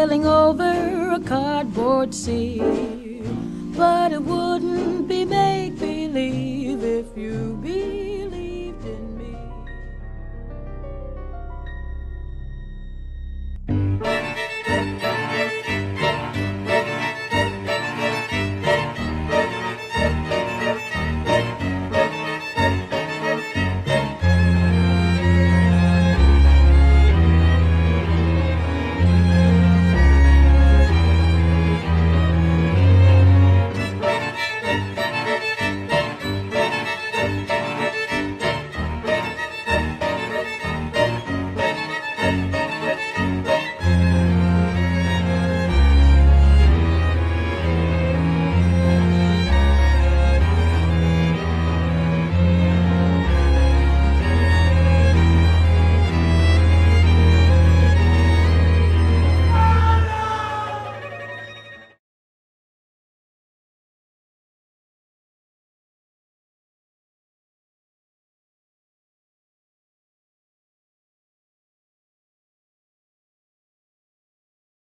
sailing over a cardboard sea. But it wouldn't be make believe if you